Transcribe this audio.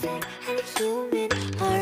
perfect and human heart.